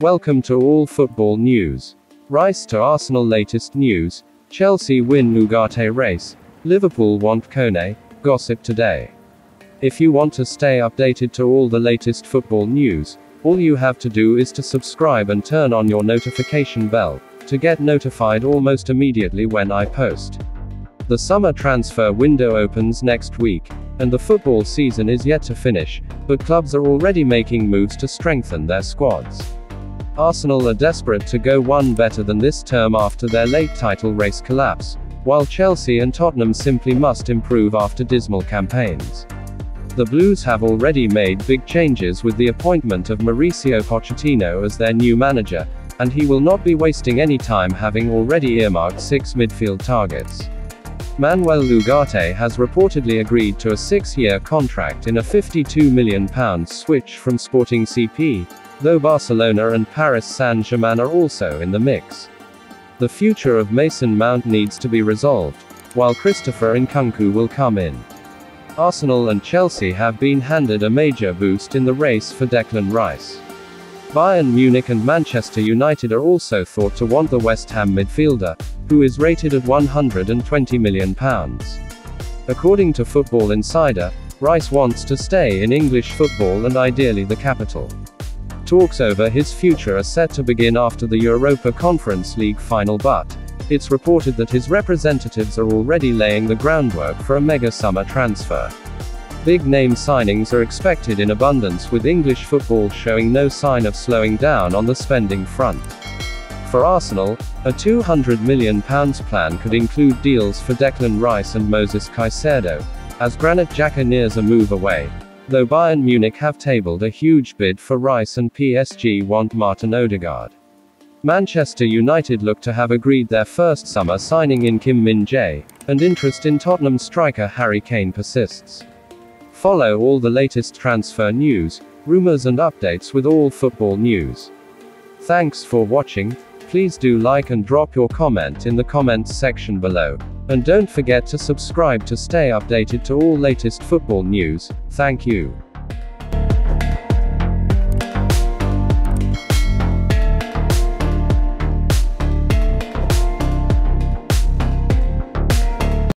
Welcome to all football news. Rice to Arsenal latest news. Chelsea win Ugarte race. Liverpool want Kone. Gossip today. If you want to stay updated to all the latest football news, all you have to do is to subscribe and turn on your notification bell to get notified almost immediately when I post. The summer transfer window opens next week, and the football season is yet to finish, but clubs are already making moves to strengthen their squads. Arsenal are desperate to go one better than this term after their late title race collapse, while Chelsea and Tottenham simply must improve after dismal campaigns. The Blues have already made big changes with the appointment of Mauricio Pochettino as their new manager, and he will not be wasting any time having already earmarked six midfield targets. Manuel Ugarte has reportedly agreed to a six-year contract in a £52 million switch from Sporting CP, though Barcelona and Paris Saint-Germain are also in the mix. The future of Mason Mount needs to be resolved, while Christopher Nkunku will come in. Arsenal and Chelsea have been handed a major boost in the race for Declan Rice. Bayern Munich and Manchester United are also thought to want the West Ham midfielder, who is rated at £120 million. According to Football Insider, Rice wants to stay in English football and ideally the capital. Talks over his future are set to begin after the Europa Conference League final but, it's reported that his representatives are already laying the groundwork for a mega summer transfer. Big name signings are expected in abundance with English football showing no sign of slowing down on the spending front. For Arsenal, a £200 million plan could include deals for Declan Rice and Moses Caicedo, as Granit Xhaka nears a move away, though Bayern Munich have tabled a huge bid for Rice and PSG want Martin Odegaard. Manchester United look to have agreed their first summer signing in Kim Min Jae, and interest in Tottenham striker Harry Kane persists. Follow all the latest transfer news, rumors and updates with all football news. Thanks for watching, please do like and drop your comment in the comments section below. And don't forget to subscribe to stay updated to all latest football news, thank you.